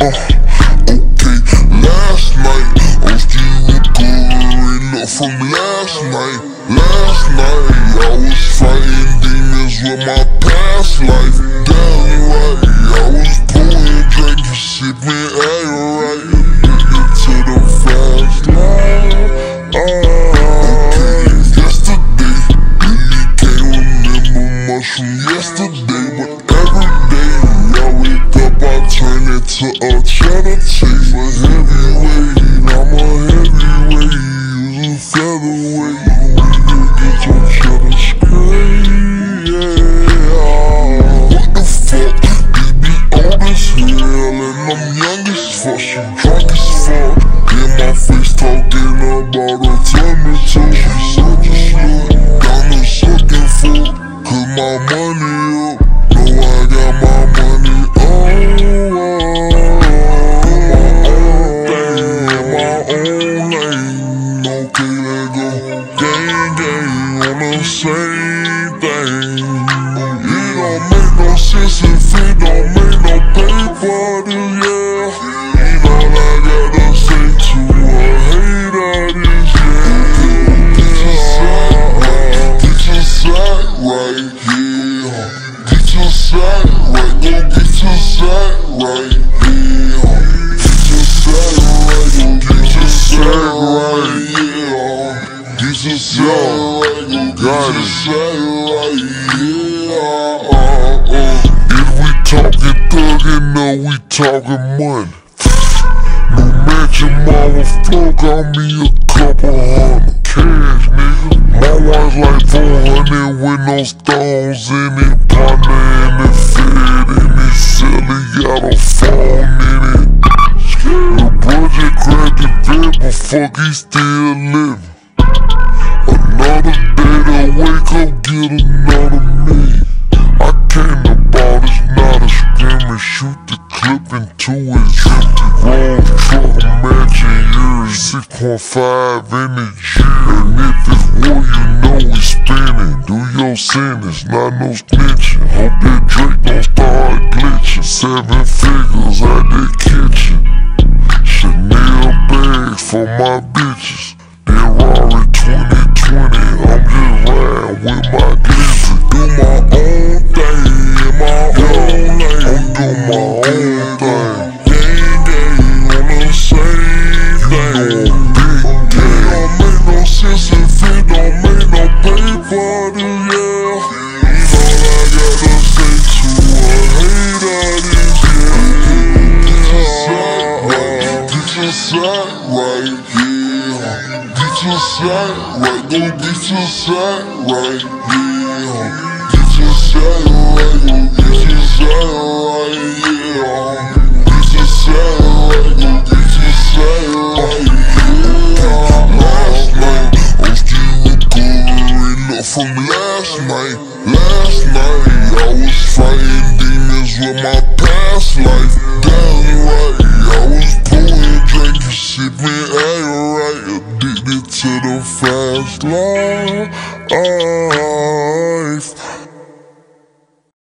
Okay, last night still recovering from last night. Last night I was fighting demons with my past life. Damn right, I was pouring, turn into a cheddar chase. A heavyweight, I'm a heavyweight, use a featherweight. You get your cheddar straight, yeah. What the fuck? This be old as hell, and I'm young as fuck. She drunk as fuck. In my face talking about temperature. She such Gang, gang, on the same thing. It don't make no sense if it don't make no paper, then yeah. Ain't all I gotta say to a hater is yeah. Get your side right, get your side right, yeah. Get your side right, go get your side right, right, yeah. Uh, uh. If we talking thuggin', or we talking money. New mansion, mama flow got me a couple hundred cash, nigga. My watch like 400 with no stones in it. Partner in it, fed in it, silly, got a phone in it. The budget cracked the bed, but fuck, he still Shoot the clip into his empty wrong truck, matching yours. 6.5 in the year. And if it's war, you know we spinning. Do your sentence, not no snitching. Hope that Drake don't start your side right, go get your side right, yeah. Yeah. Get your side right, go get your side right, yeah. Last night, I'm still recovering up from last night. Last night, I was fighting demons with my to the fast life.